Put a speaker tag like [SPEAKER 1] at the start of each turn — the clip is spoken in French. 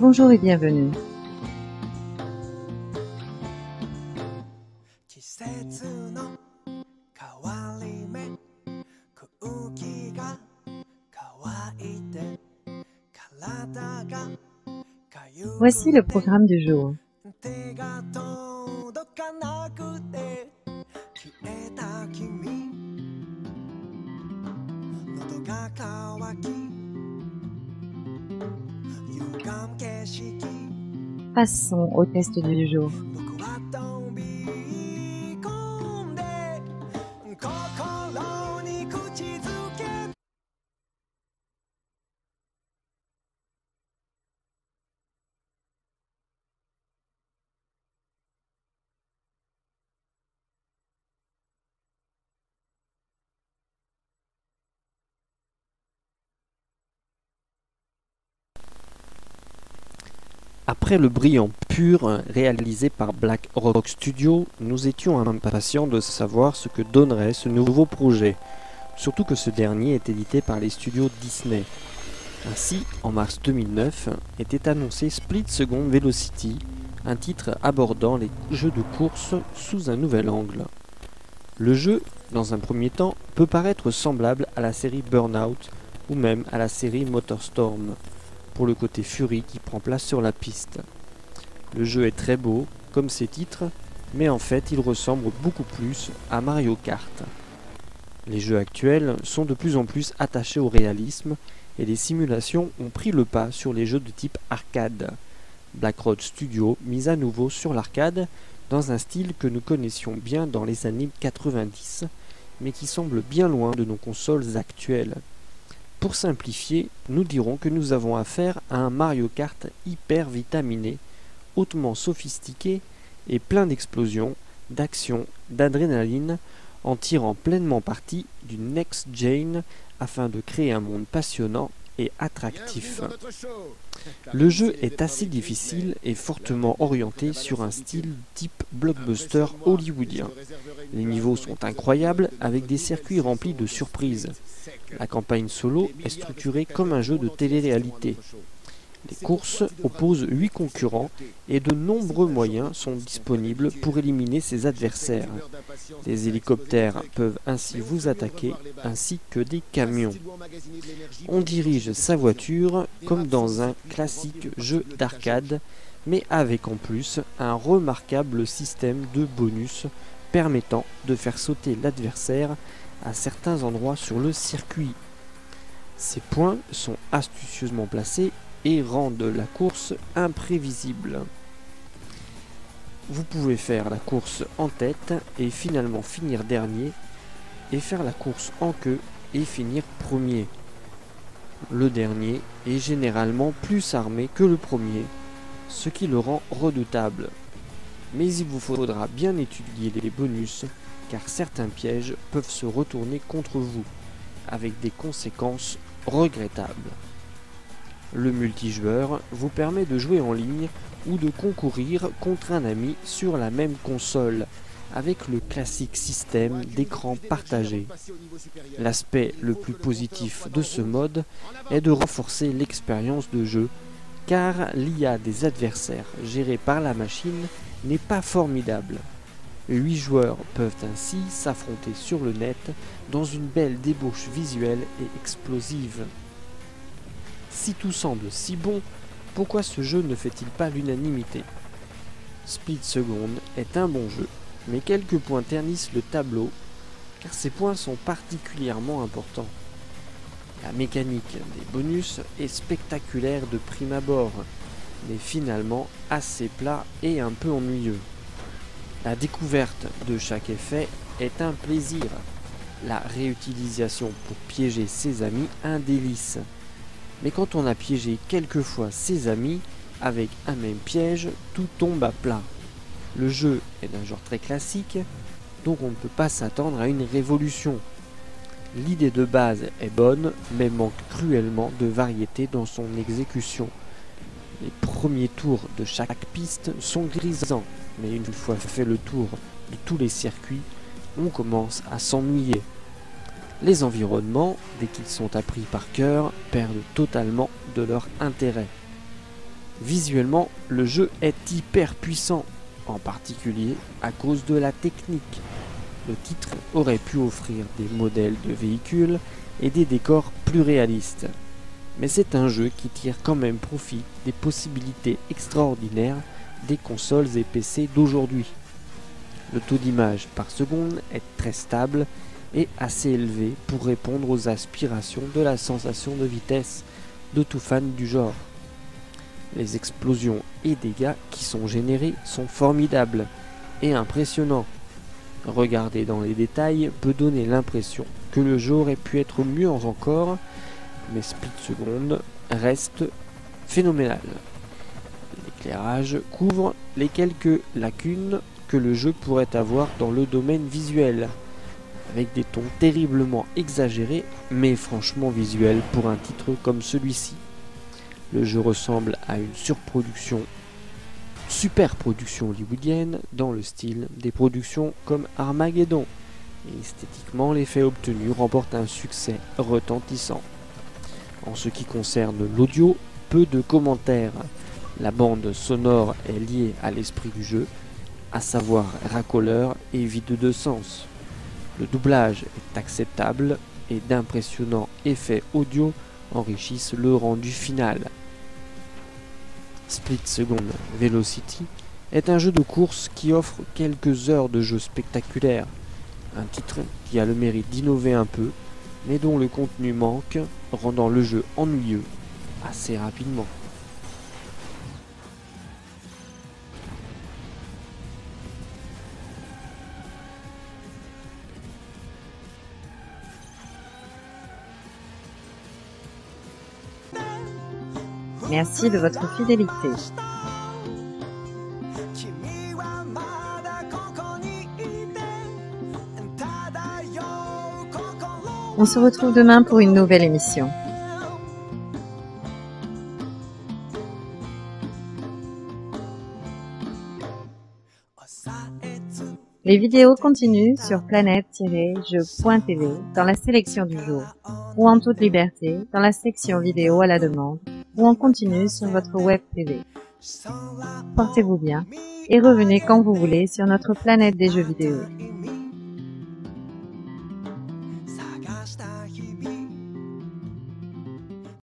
[SPEAKER 1] Bonjour et bienvenue. Voici le programme du jour. Passons au test du jour.
[SPEAKER 2] Après le brillant pur réalisé par Black Rock Studio, nous étions impatients de savoir ce que donnerait ce nouveau projet, surtout que ce dernier est édité par les studios Disney. Ainsi, en mars 2009, était annoncé Split Second Velocity, un titre abordant les jeux de course sous un nouvel angle. Le jeu, dans un premier temps, peut paraître semblable à la série Burnout ou même à la série Motorstorm pour le côté Fury qui prend place sur la piste. Le jeu est très beau, comme ses titres, mais en fait il ressemble beaucoup plus à Mario Kart. Les jeux actuels sont de plus en plus attachés au réalisme et les simulations ont pris le pas sur les jeux de type arcade. Blackroad Studio mise à nouveau sur l'arcade dans un style que nous connaissions bien dans les années 90, mais qui semble bien loin de nos consoles actuelles. Pour simplifier, nous dirons que nous avons affaire à un Mario Kart hyper vitaminé, hautement sophistiqué et plein d'explosions, d'action, d'adrénaline, en tirant pleinement parti du next gen afin de créer un monde passionnant attractif. Le jeu est assez difficile et fortement orienté sur un style type blockbuster hollywoodien. Les niveaux sont incroyables avec des circuits remplis de surprises. La campagne solo est structurée comme un jeu de télé-réalité. Les courses opposent 8 concurrents et de nombreux moyens sont disponibles pour éliminer ses adversaires. Des hélicoptères peuvent ainsi vous attaquer ainsi que des camions. On dirige sa voiture comme dans un classique jeu d'arcade mais avec en plus un remarquable système de bonus permettant de faire sauter l'adversaire à certains endroits sur le circuit. Ces points sont astucieusement placés et rendent la course imprévisible. Vous pouvez faire la course en tête et finalement finir dernier, et faire la course en queue et finir premier. Le dernier est généralement plus armé que le premier, ce qui le rend redoutable. Mais il vous faudra bien étudier les bonus car certains pièges peuvent se retourner contre vous, avec des conséquences regrettables. Le multijoueur vous permet de jouer en ligne ou de concourir contre un ami sur la même console, avec le classique système d'écran partagé. L'aspect le plus positif de ce mode est de renforcer l'expérience de jeu, car l'IA des adversaires gérés par la machine n'est pas formidable. 8 joueurs peuvent ainsi s'affronter sur le net dans une belle débauche visuelle et explosive. Si tout semble si bon, pourquoi ce jeu ne fait-il pas l'unanimité? Speed Second est un bon jeu, mais quelques points ternissent le tableau, car ces points sont particulièrement importants. La mécanique des bonus est spectaculaire de prime abord, mais finalement assez plat et un peu ennuyeux. La découverte de chaque effet est un plaisir. La réutilisation pour piéger ses amis un délice. Mais quand on a piégé quelquefois ses amis avec un même piège, tout tombe à plat. Le jeu est d'un genre très classique, donc on ne peut pas s'attendre à une révolution. L'idée de base est bonne, mais manque cruellement de variété dans son exécution. Les premiers tours de chaque piste sont grisants, mais une fois fait le tour de tous les circuits, on commence à s'ennuyer. Les environnements, dès qu'ils sont appris par cœur, perdent totalement de leur intérêt. Visuellement, le jeu est hyper puissant, en particulier à cause de la technique. Le titre aurait pu offrir des modèles de véhicules et des décors plus réalistes. Mais c'est un jeu qui tire quand même profit des possibilités extraordinaires des consoles et PC d'aujourd'hui. Le taux d'image par seconde est très stable et assez élevé pour répondre aux aspirations de la sensation de vitesse de tout fan du genre. Les explosions et dégâts qui sont générés sont formidables et impressionnants. Regarder dans les détails peut donner l'impression que le jeu aurait pu être mieux encore, mais Split Second reste phénoménal. L'éclairage couvre les quelques lacunes que le jeu pourrait avoir dans le domaine visuel, avec des tons terriblement exagérés, mais franchement visuels pour un titre comme celui-ci. Le jeu ressemble à une surproduction, super production hollywoodienne dans le style des productions comme Armageddon. Et esthétiquement, l'effet obtenu remporte un succès retentissant. En ce qui concerne l'audio, peu de commentaires. La bande sonore est liée à l'esprit du jeu, à savoir racoleur et vide de sens. Le doublage est acceptable et d'impressionnants effets audio enrichissent le rendu final. Split Second Velocity est un jeu de course qui offre quelques heures de jeu spectaculaire. Un titre qui a le mérite d'innover un peu, mais dont le contenu manque, rendant le jeu ennuyeux assez rapidement.
[SPEAKER 1] Merci de votre fidélité. On se retrouve demain pour une nouvelle émission. Les vidéos continuent sur planète-jeu.tv dans la sélection du jour ou en toute liberté dans la section vidéo à la demande ou en continu sur votre web TV. Portez-vous bien et revenez quand vous voulez sur notre planète des jeux vidéo.